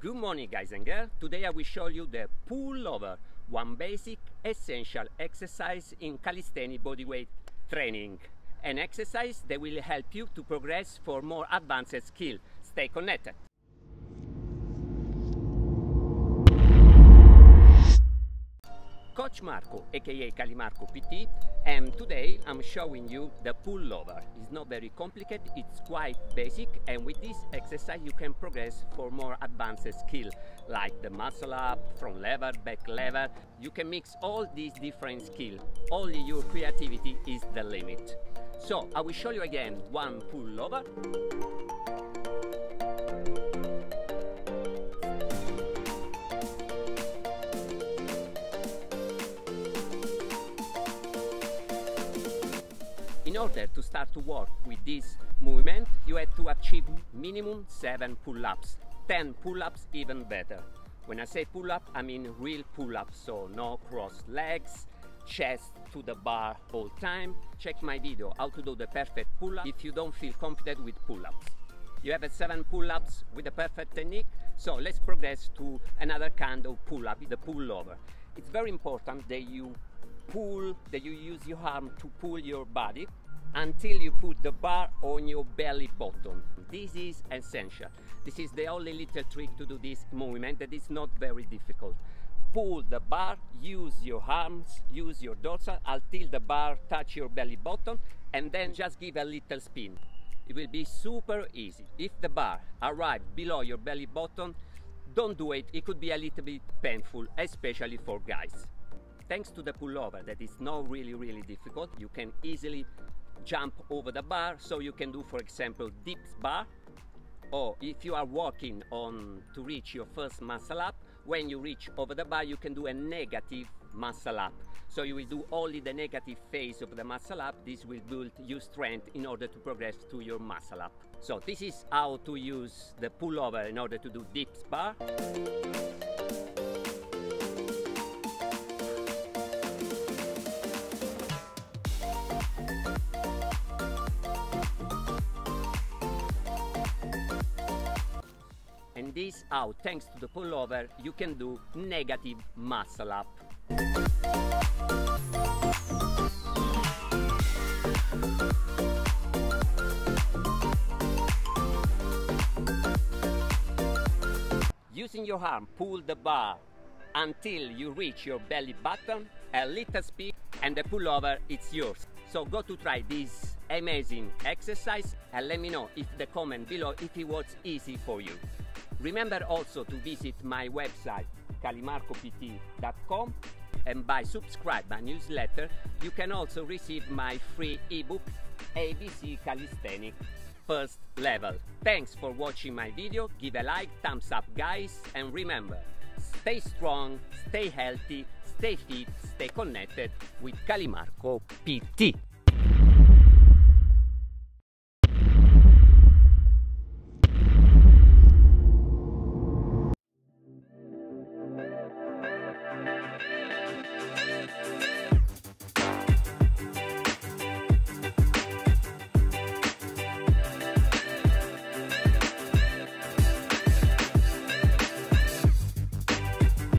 Good morning guys and girls. Today I will show you the pullover, one basic essential exercise in calisthenic bodyweight training. An exercise that will help you to progress for more advanced skill. Stay connected. Coach Marco, aka Calimarco PT, and today I'm showing you the pullover. It's not very complicated, it's quite basic, and with this exercise you can progress for more advanced skill, like the muscle up, front lever, back lever. You can mix all these different skills. Only your creativity is the limit. So I will show you again one pullover. In order to start to work with this movement, you have to achieve minimum 7 pull-ups. 10 pull-ups even better. When I say pull-up, I mean real pull-up, so no cross legs, chest to the bar all time. Check my video how to do the perfect pull-up if you don't feel confident with pull-ups. You have a 7 pull-ups with the perfect technique, so let's progress to another kind of pull-up, the pull-over. It's very important that you pull, that you use your arm to pull your body until you put the bar on your belly button. This is essential. This is the only little trick to do this movement that is not very difficult. Pull the bar, use your arms, use your dorsal until the bar touch your belly button and then just give a little spin. It will be super easy. If the bar arrives below your belly button, don't do it. It could be a little bit painful, especially for guys. Thanks to the pullover that is not really, really difficult, you can easily jump over the bar. So you can do for example dips bar or if you are walking on to reach your first muscle up when you reach over the bar you can do a negative muscle up. So you will do only the negative phase of the muscle up. This will build your strength in order to progress to your muscle up. So this is how to use the pullover in order to do dips bar this how thanks to the pullover you can do negative muscle up. Using your arm pull the bar until you reach your belly button a little speed and the pullover is yours. So go to try this amazing exercise and let me know if the comment below if it was easy for you Remember also to visit my website calimarcopt.com and by subscribe my newsletter you can also receive my free ebook ABC Calisthenic First Level. Thanks for watching my video, give a like, thumbs up guys and remember stay strong, stay healthy, stay fit, stay connected with Calimarco PT.